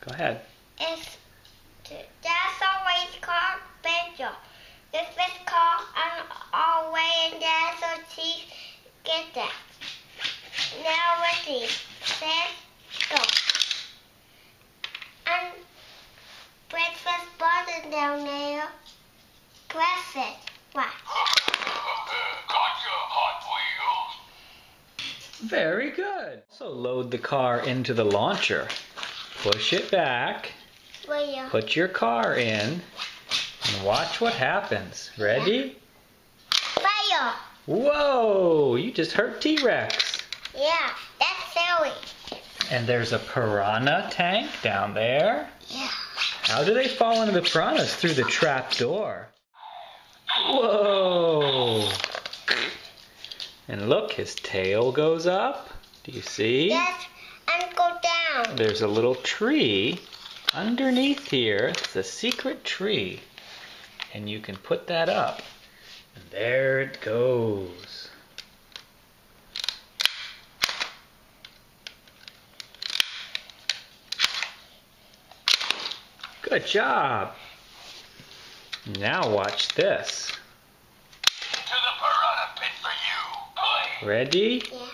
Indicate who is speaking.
Speaker 1: Go ahead.
Speaker 2: It's that's always called Pedro. This is called on our way and there so she get that. Now ready. Set go. And breakfast button down there. Press it. What?
Speaker 3: Gotcha, Hot Wheels.
Speaker 1: Very good. So load the car into the launcher. Push it back. Put your car in. And watch what happens. Ready?
Speaker 2: Fire.
Speaker 1: Whoa! You just hurt T-Rex.
Speaker 2: Yeah, that's silly.
Speaker 1: And there's a piranha tank down there.
Speaker 2: Yeah.
Speaker 1: How do they fall into the piranhas? Through the trap door. Whoa! And look, his tail goes up. Do you see?
Speaker 2: Yes, and go.
Speaker 1: There's a little tree underneath here. It's a secret tree. And you can put that up. And there it goes. Good job. Now watch this.
Speaker 3: To the piranha pit for you. Hi.
Speaker 1: Ready?
Speaker 2: Yeah.